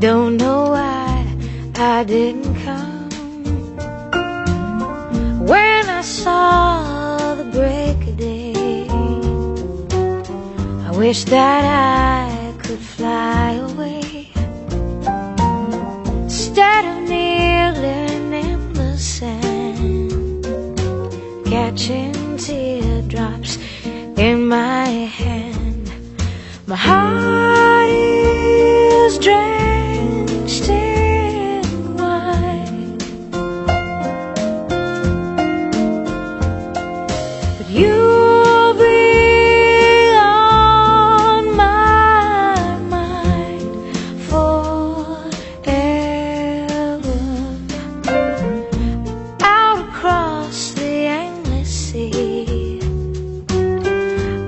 don't know why I didn't come. When I saw the break of day, I wish that I could fly away instead of kneeling in the sand, catching teardrops in my hand. My heart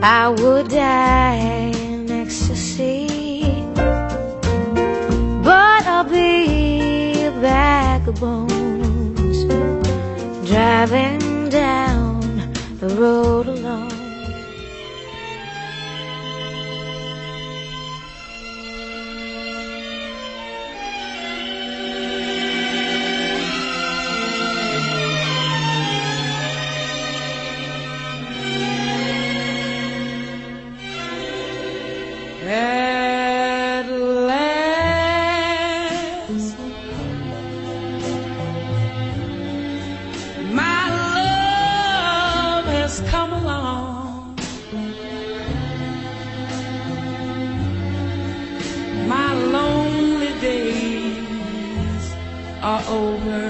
I would die in ecstasy, but I'll be a bag of bones driving down the road are over.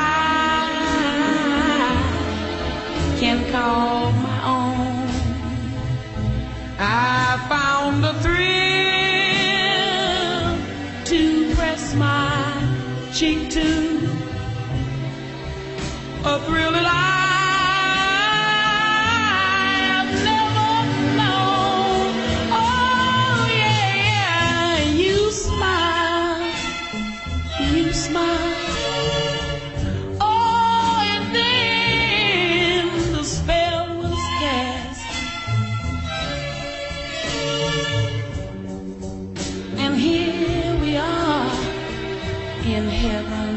can call my own. I found a thrill to press my cheek to, a thrill in heaven.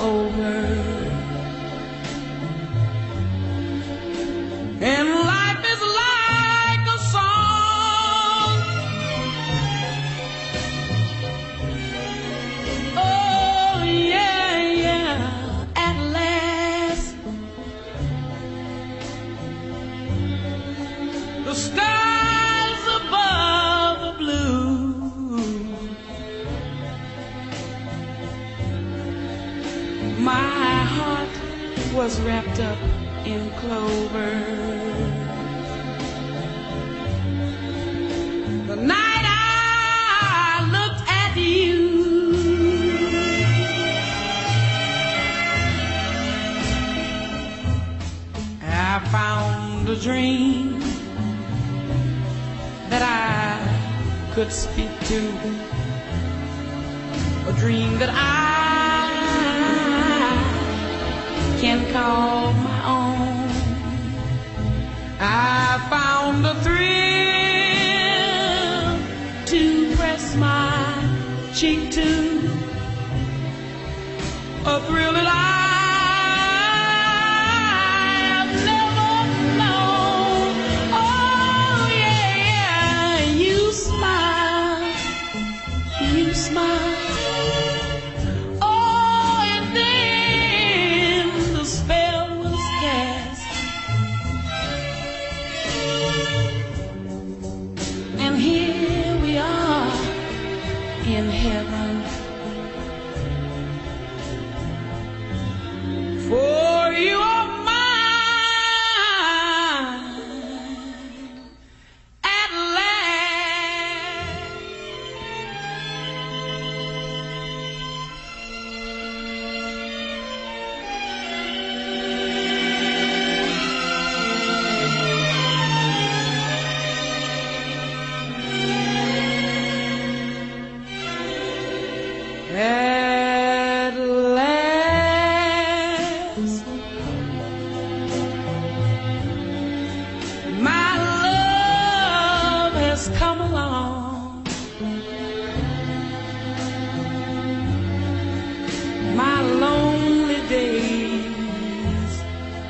Over. Speak to. A dream that I can call my own. I found a thrill to press my cheek to. A thrill that I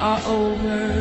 are over.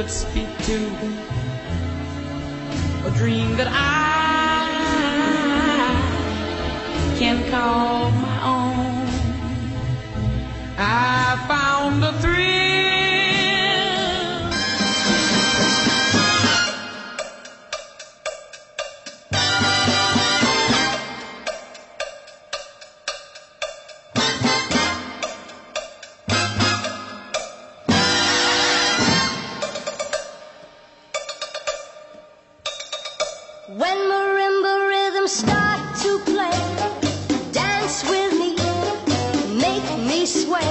Could speak to. A dream that I can call my sway.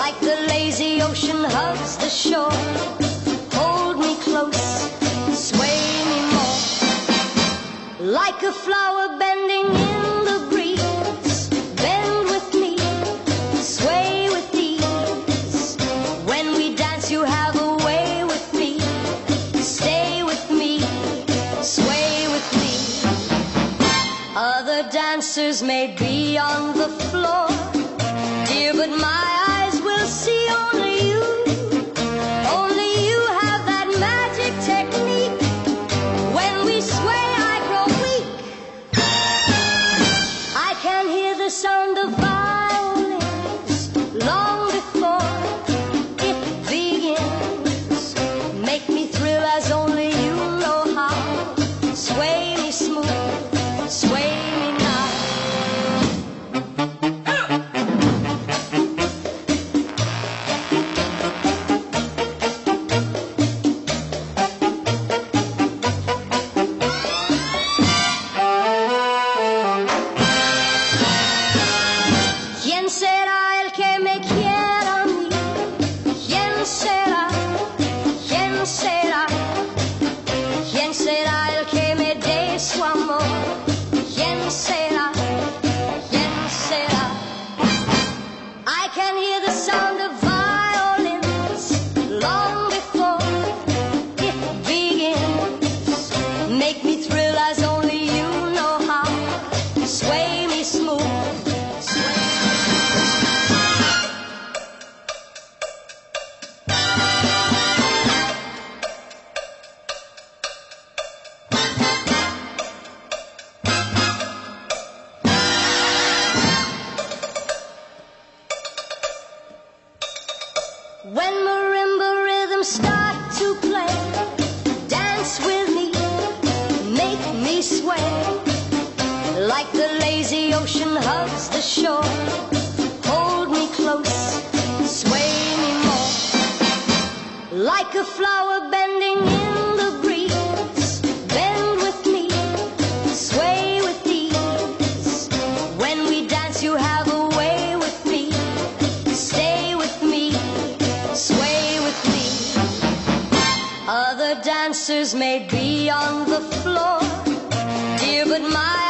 Like the lazy ocean hugs the shore, hold me close, sway me more. Like a flower bending in the breeze, bend with me, sway with ease. When we dance, you have a way with me. Stay with me, sway with me. Other dancers may be on the floor, dear, but my eyes will see only. Like the lazy ocean hugs the shore, hold me close, sway me more. Like a flower bending in the breeze, bend with me, sway with ease. When we dance, you have a way with me. Stay with me, sway with me. Other dancers may be on the floor, dear, but my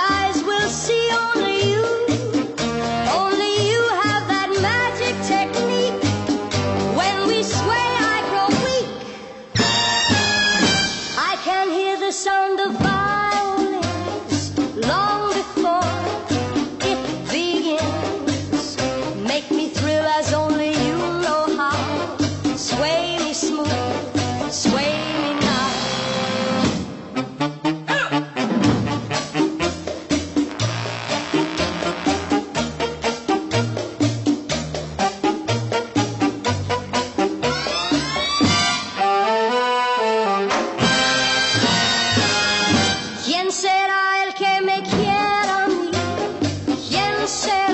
myself.